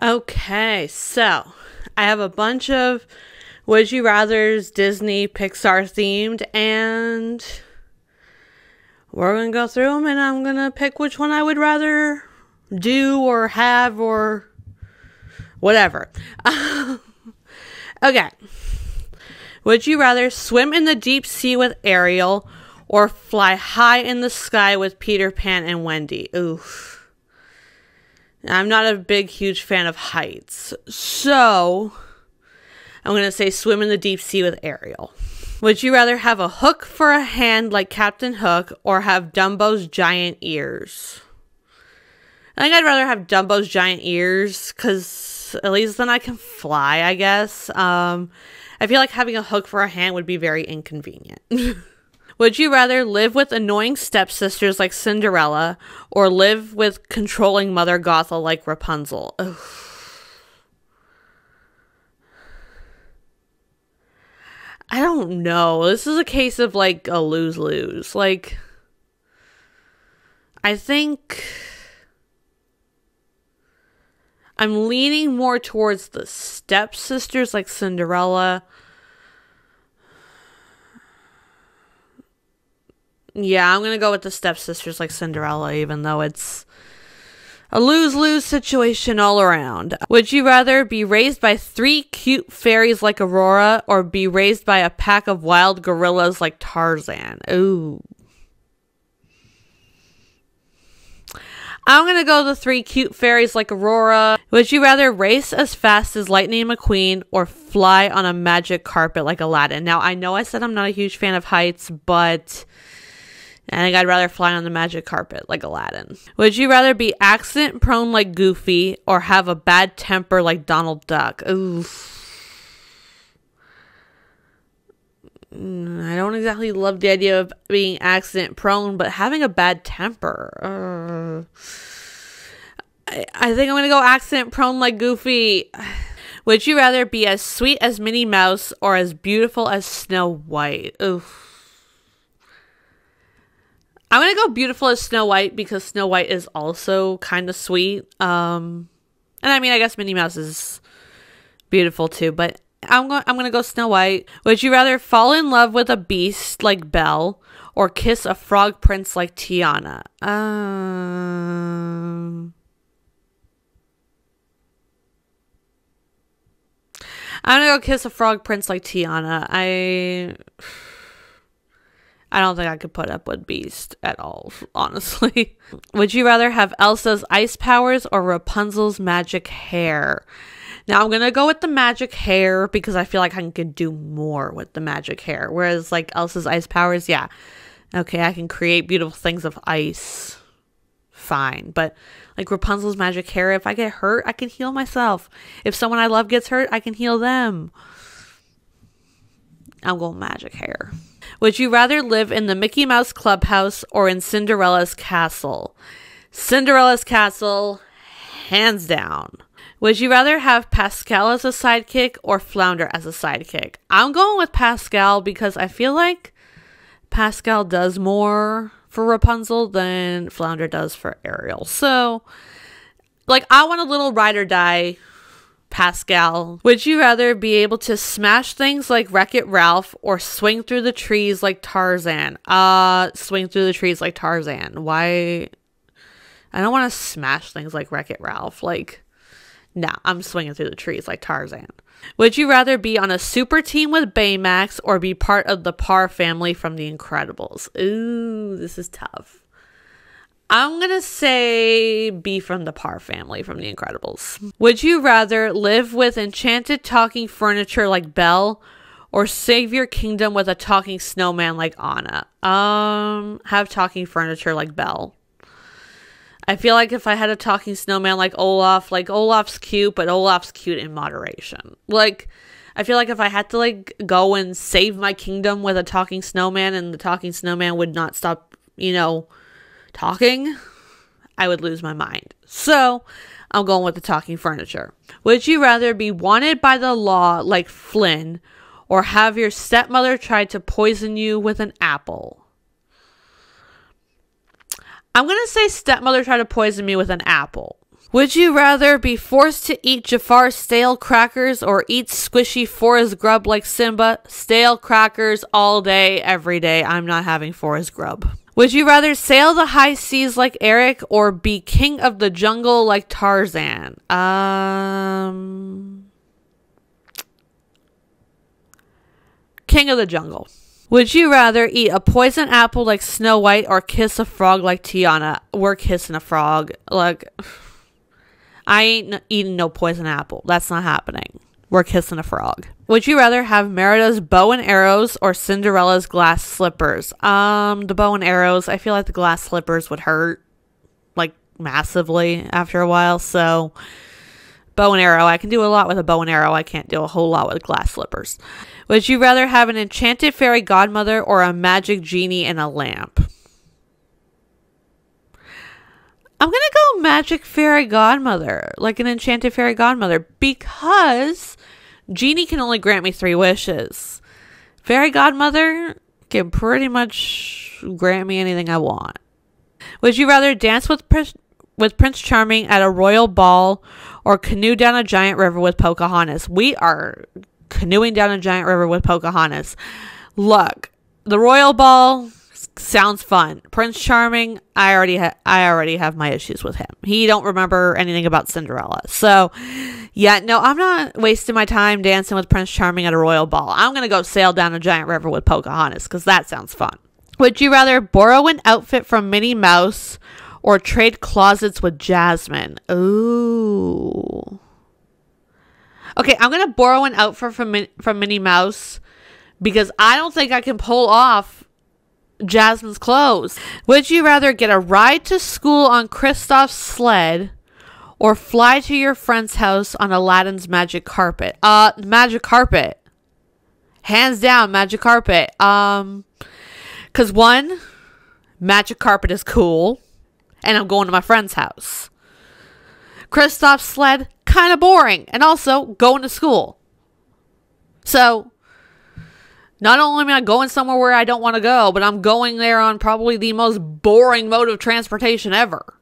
Okay, so I have a bunch of Would You Rather's Disney Pixar themed, and we're going to go through them and I'm going to pick which one I would rather do or have or whatever. okay. Would you rather swim in the deep sea with Ariel or fly high in the sky with Peter Pan and Wendy? Oof. I'm not a big, huge fan of heights. So I'm going to say swim in the deep sea with Ariel. Would you rather have a hook for a hand like Captain Hook or have Dumbo's giant ears? I think I'd rather have Dumbo's giant ears because at least then I can fly, I guess. Um, I feel like having a hook for a hand would be very inconvenient. Would you rather live with annoying stepsisters like Cinderella or live with controlling Mother Gothel like Rapunzel? Ugh. I don't know. This is a case of like a lose lose. Like, I think I'm leaning more towards the stepsisters like Cinderella Yeah, I'm gonna go with the stepsisters like Cinderella, even though it's a lose lose situation all around. Would you rather be raised by three cute fairies like Aurora or be raised by a pack of wild gorillas like Tarzan? Ooh. I'm gonna go the three cute fairies like Aurora. Would you rather race as fast as Lightning McQueen or fly on a magic carpet like Aladdin? Now, I know I said I'm not a huge fan of heights, but I think I'd rather fly on the magic carpet like Aladdin. Would you rather be accident prone like Goofy or have a bad temper like Donald Duck? Oof. Mm, I don't exactly love the idea of being accident prone, but having a bad temper. Uh, I, I think I'm going to go accident prone like Goofy. Would you rather be as sweet as Minnie Mouse or as beautiful as Snow White? Oof. I'm gonna go beautiful as Snow White because Snow White is also kind of sweet. Um, and I mean, I guess Minnie Mouse is beautiful too, but I'm going. I'm gonna go Snow White. Would you rather fall in love with a beast like Belle or kiss a frog prince like Tiana? Um. I'm gonna go kiss a frog prince like Tiana. I. I don't think I could put up with Beast at all, honestly. Would you rather have Elsa's ice powers or Rapunzel's magic hair? Now I'm gonna go with the magic hair because I feel like I can do more with the magic hair. Whereas like Elsa's ice powers, yeah. Okay, I can create beautiful things of ice. Fine. But like Rapunzel's magic hair, if I get hurt, I can heal myself. If someone I love gets hurt, I can heal them. I'm going magic hair. Would you rather live in the Mickey Mouse Clubhouse or in Cinderella's castle? Cinderella's castle, hands down. Would you rather have Pascal as a sidekick or Flounder as a sidekick? I'm going with Pascal because I feel like Pascal does more for Rapunzel than Flounder does for Ariel. So, like, I want a little ride or die Pascal. Would you rather be able to smash things like Wreck It Ralph or swing through the trees like Tarzan? Uh, swing through the trees like Tarzan. Why? I don't want to smash things like Wreck It Ralph. Like, nah, I'm swinging through the trees like Tarzan. Would you rather be on a super team with Baymax or be part of the Parr family from The Incredibles? Ooh, this is tough. I'm going to say be from the Parr family from The Incredibles. Would you rather live with enchanted talking furniture like Belle or save your kingdom with a talking snowman like Anna? Um, have talking furniture like Belle. I feel like if I had a talking snowman like Olaf, like Olaf's cute, but Olaf's cute in moderation. Like, I feel like if I had to like go and save my kingdom with a talking snowman and the talking snowman would not stop, you know, talking, I would lose my mind. So I'm going with the talking furniture. Would you rather be wanted by the law like Flynn or have your stepmother try to poison you with an apple? I'm going to say stepmother tried to poison me with an apple. Would you rather be forced to eat Jafar's stale crackers or eat squishy forest grub like Simba? Stale crackers all day, every day. I'm not having forest grub. Would you rather sail the high seas like Eric or be king of the jungle like Tarzan? Um. King of the jungle. Would you rather eat a poison apple like Snow White or kiss a frog like Tiana? We're kissing a frog. Like, I ain't eating no poison apple. That's not happening. We're kissing a frog. Would you rather have Merida's bow and arrows or Cinderella's glass slippers? Um, the bow and arrows. I feel like the glass slippers would hurt like massively after a while. So, bow and arrow. I can do a lot with a bow and arrow. I can't do a whole lot with glass slippers. Would you rather have an enchanted fairy godmother or a magic genie in a lamp? I'm gonna go magic fairy godmother, like an enchanted fairy godmother, because genie can only grant me three wishes. Fairy godmother can pretty much grant me anything I want. Would you rather dance with with Prince Charming at a royal ball or canoe down a giant river with Pocahontas? We are canoeing down a giant river with Pocahontas. Look, the royal ball sounds fun. Prince Charming, I already ha- I already have my issues with him. He don't remember anything about Cinderella. So, yeah, no, I'm not wasting my time dancing with Prince Charming at a royal ball. I'm going to go sail down a giant river with Pocahontas cuz that sounds fun. Would you rather borrow an outfit from Minnie Mouse or trade closets with Jasmine? Ooh. Okay, I'm going to borrow an outfit from Min- from Minnie Mouse because I don't think I can pull off Jasmine's clothes. Would you rather get a ride to school on Kristoff's sled or fly to your friend's house on Aladdin's magic carpet? Uh, magic carpet. Hands down, magic carpet. Um, cause one, magic carpet is cool, and I'm going to my friend's house. Kristoff's sled, kind of boring, and also going to school. So, not only am I going somewhere where I don't want to go, but I'm going there on probably the most boring mode of transportation ever.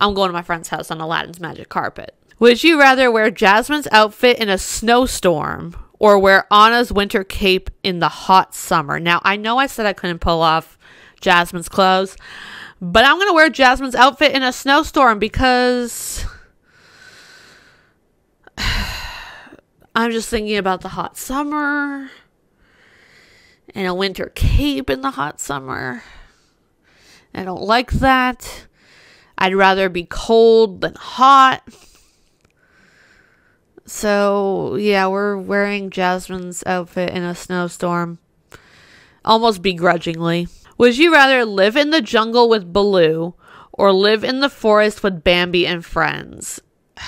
I'm going to my friend's house on Aladdin's magic carpet. Would you rather wear Jasmine's outfit in a snowstorm or wear Anna's winter cape in the hot summer? Now, I know I said I couldn't pull off Jasmine's clothes, but I'm going to wear Jasmine's outfit in a snowstorm because I'm just thinking about the hot summer and a winter cape in the hot summer. I don't like that. I'd rather be cold than hot. So, yeah, we're wearing Jasmine's outfit in a snowstorm. Almost begrudgingly. Would you rather live in the jungle with Baloo or live in the forest with Bambi and friends?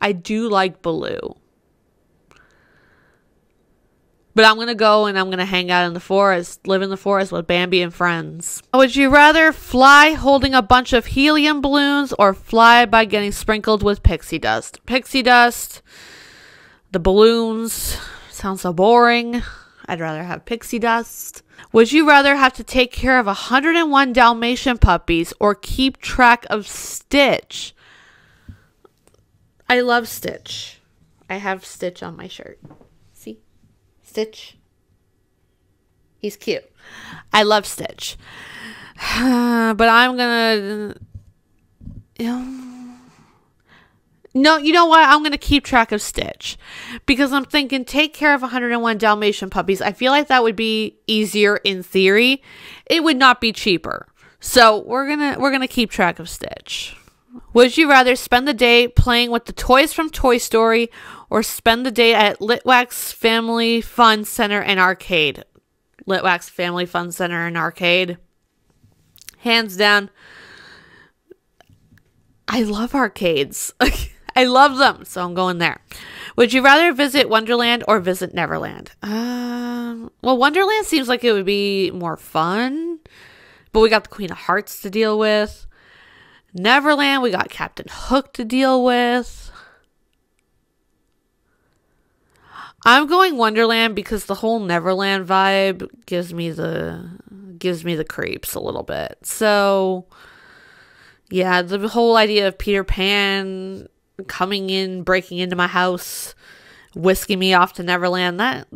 I do like Baloo. But I'm to go and I'm to hang out in the forest, live in the forest with Bambi and friends. Would you rather fly holding a bunch of helium balloons or fly by getting sprinkled with pixie dust? Pixie dust, the balloons, sounds so boring. I'd rather have pixie dust. Would you rather have to take care of 101 Dalmatian puppies or keep track of Stitch? I love Stitch. I have Stitch on my shirt. Stitch. He's cute. I love Stitch. but I'm gonna. You know, no, you know what? I'm going to keep track of Stitch because I'm thinking take care of 101 Dalmatian puppies. I feel like that would be easier in theory. It would not be cheaper. So, we're going to we're going to keep track of Stitch. Would you rather spend the day playing with the toys from Toy Story or spend the day at Litwak's Family Fun Center and Arcade? Litwak's Family Fun Center and Arcade. Hands down. I love arcades. I love them, so I'm going there. Would you rather visit Wonderland or visit Neverland? Um, well, Wonderland seems like it would be more fun, but we got the Queen of Hearts to deal with. Neverland, we got Captain Hook to deal with. I'm going Wonderland because the whole Neverland vibe gives me the gives me the creeps a little bit. So Yeah, the whole idea of Peter Pan coming in, breaking into my house, whisking me off to Neverland, that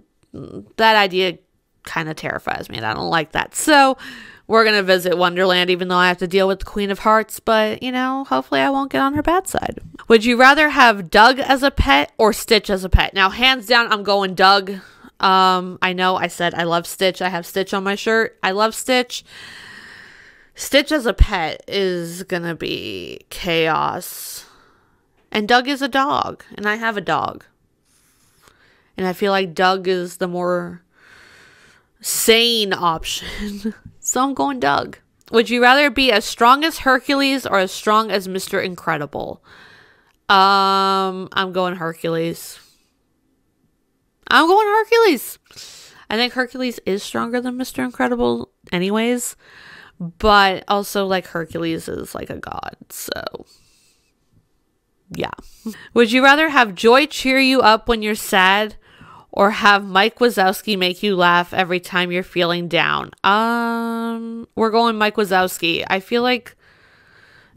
that idea kind of terrifies me and I don't like that. So, we're going to visit Wonderland even though I have to deal with the Queen of Hearts, but you know, hopefully I won't get on her bad side. Would you rather have Dug as a pet or Stitch as a pet? Now, hands down, I'm going Dug. Um, I know I said I love Stitch. I have Stitch on my shirt. I love Stitch. Stitch as a pet is gonna be chaos. And Dug is a dog, and I have a dog. And I feel like Dug is the more sane option. so I'm going Dug. Would you rather be as strong as Hercules or as strong as Mr. Incredible? Um, I'm going Hercules. I'm going Hercules. I think Hercules is stronger than Mr. Incredible, anyways. But also, like, Hercules is like a god. So, yeah. Would you rather have joy cheer you up when you're sad or have Mike Wazowski make you laugh every time you're feeling down? Um, we're going Mike Wazowski. I feel like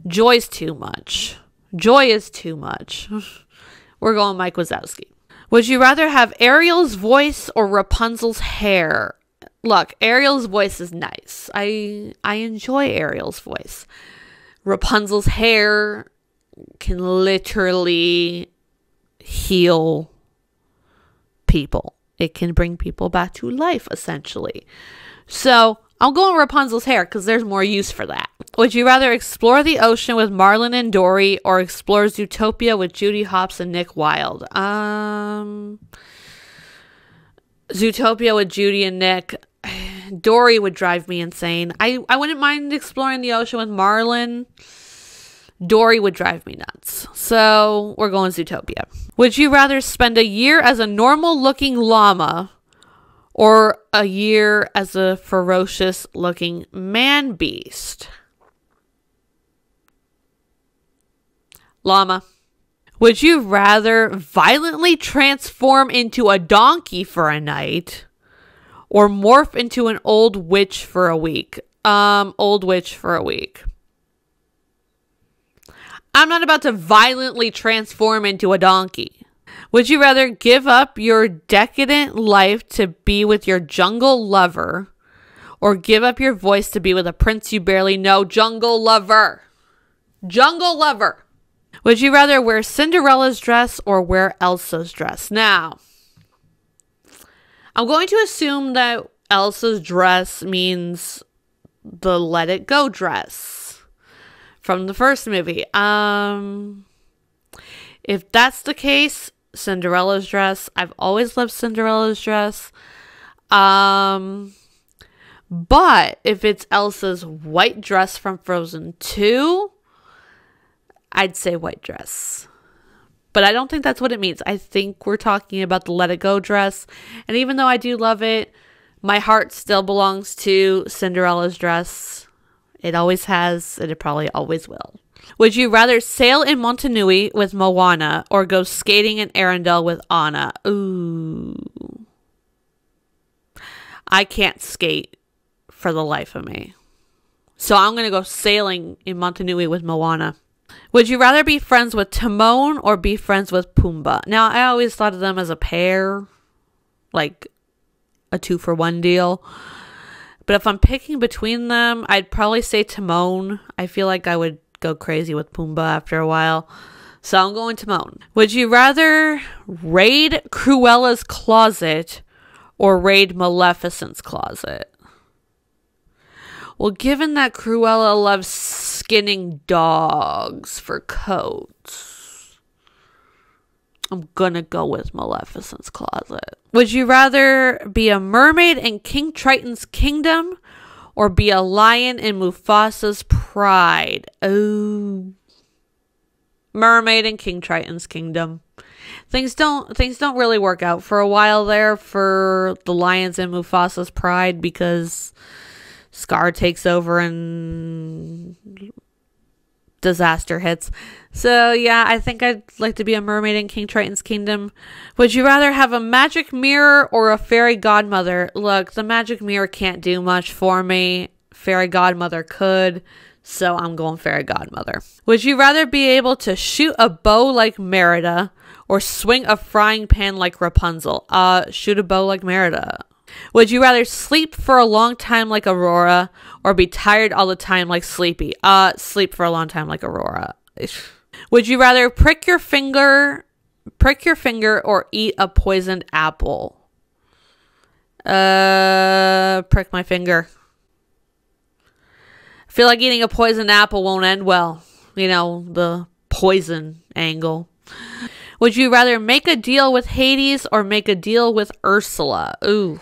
joy's too much. Joy is too much. we're going Mike Wazowski. Would you rather have Ariel's voice or Rapunzel's hair? Look, Ariel's voice is nice. I I enjoy Ariel's voice. Rapunzel's hair can literally heal people. It can bring people back to life essentially. So, I'm going Rapunzel's hair because there's more use for that. Would you rather explore the ocean with Marlin and Dory or explore Zootopia with Judy Hopps and Nick Wilde? Um, Zootopia with Judy and Nick. Dory would drive me insane. I, I wouldn't mind exploring the ocean with Marlin. Dory would drive me nuts. So we're going Zootopia. Would you rather spend a year as a normal looking llama or a year as a ferocious looking man beast? Llama. Would you rather violently transform into a donkey for a night or morph into an old witch for a week? Um, old witch for a week. I'm not about to violently transform into a donkey. Would you rather give up your decadent life to be with your jungle lover or give up your voice to be with a prince you barely know? Jungle lover. Jungle lover. Would you rather wear Cinderella's dress or wear Elsa's dress? Now, I'm going to assume that Elsa's dress means the Let It Go dress from the first movie. Um, if that's the case, Cinderella's dress. I've always loved Cinderella's dress. Um but if it's Elsa's white dress from Frozen 2, I'd say white dress. But I don't think that's what it means. I think we're talking about the Let It Go dress. And even though I do love it, my heart still belongs to Cinderella's dress. It always has, and it probably always will. Would you rather sail in Motunui with Moana or go skating in Arendelle with Anna? Ooh. I can't skate for the life of me. So I'm going to go sailing in Motunui with Moana. Would you rather be friends with Timon or be friends with Pumbaa? Now, I always thought of them as a pair, like a two for one deal. But if I'm picking between them, I'd probably say Timon. I feel like I would go crazy with Pumbaa after a while. So I'm going Timon. Would you rather raid Cruella's closet or raid Maleficent's closet? Well, given that Cruella loves skinning dogs for coats, I'm gonna go with Maleficent's closet. Would you rather be a mermaid in King Triton's kingdom or be a lion in Mufasa's pride. Oh. Mermaid in King Triton's kingdom. Things don't things don't really work out for a while there for the lions in Mufasa's pride because Scar takes over and disaster hits. So, yeah, I think I'd like to be a mermaid in King Triton's kingdom. Would you rather have a magic mirror or a fairy godmother? Look, the magic mirror can't do much for me. Fairy godmother could. So I'm going fairy godmother. Would you rather be able to shoot a bow like Merida or swing a frying pan like Rapunzel? Uh, shoot a bow like Merida. Would you rather sleep for a long time like Aurora or be tired all the time like Sleepy? Uh, sleep for a long time like Aurora. Would you rather prick your finger, prick your finger or eat a poisoned apple? Uh, prick my finger. I feel like eating a poisoned apple won't end well. You know, the poison angle. Would you rather make a deal with Hades or make a deal with Ursula? Ooh.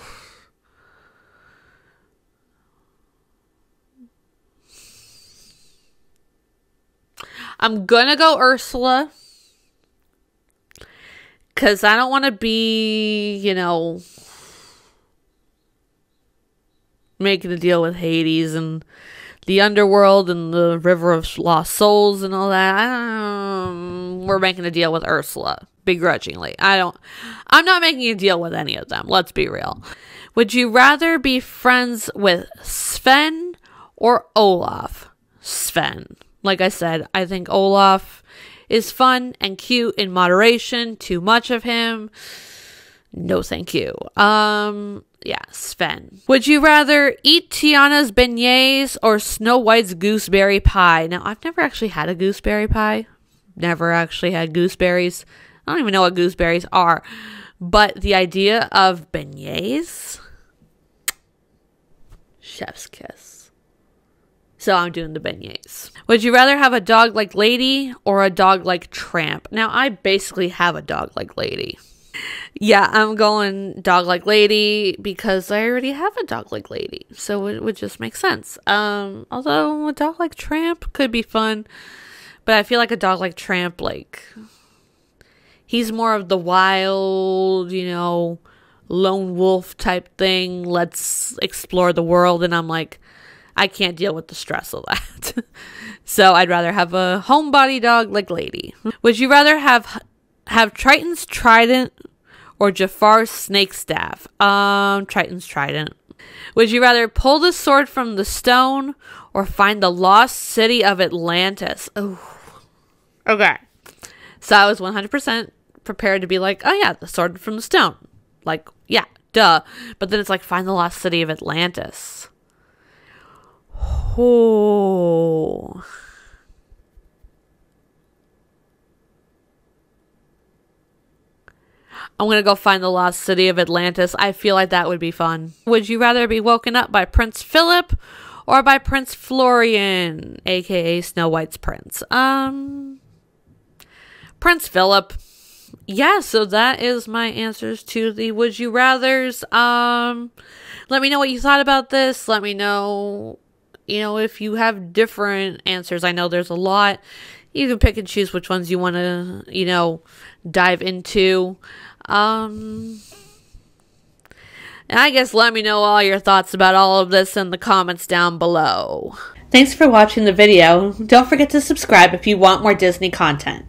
I'm gonna go Ursula. Cause I don't want to be, you know, making a deal with Hades and the underworld and the river of lost souls and all that. We're making a deal with Ursula begrudgingly. I don't I'm not making a deal with any of them. Let's be real. Would you rather be friends with Sven or Olaf? Sven. Like I said, I think Olaf is fun and cute in moderation. Too much of him. No, thank you. Um, yeah, Sven. Would you rather eat Tiana's beignets or Snow White's gooseberry pie? Now, I've never actually had a gooseberry pie. Never actually had gooseberries. I don't even know what gooseberries are. But the idea of beignets, chef's kiss. So I'm doing the beignets. Would you rather have a dog like Lady or a dog like Tramp? Now, I basically have a dog like Lady. Yeah, I'm going dog like lady because I already have a dog like lady. So it would just make sense. Um although a dog like tramp could be fun, but I feel like a dog like tramp like he's more of the wild, you know, lone wolf type thing. Let's explore the world and I'm like I can't deal with the stress of that. so I'd rather have a homebody dog like lady. Would you rather have have Triton's trident or Jafar's snake staff? Um, Triton's trident. Would you rather pull the sword from the stone or find the lost city of Atlantis? Ooh. Okay. So I was 100% prepared to be like, oh yeah, the sword from the stone. Like, yeah, duh. But then it's like, find the lost city of Atlantis. Oh. I'm gonna go find the lost city of Atlantis. I feel like that would be fun. Would you rather be woken up by Prince Philip or by Prince Florian, aka Snow White's prince? Um, Prince Philip. Yeah, so that is my answers to the would you rather's. Um, let me know what you thought about this. Let me know, you know, if you have different answers. I know there's a lot. You can pick and choose which ones you want to, you know, dive into. Um, and I guess let me know all your thoughts about all of this in the comments down below. Thanks for watching the video. Don't forget to subscribe if you want more Disney content.